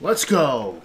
Let's go.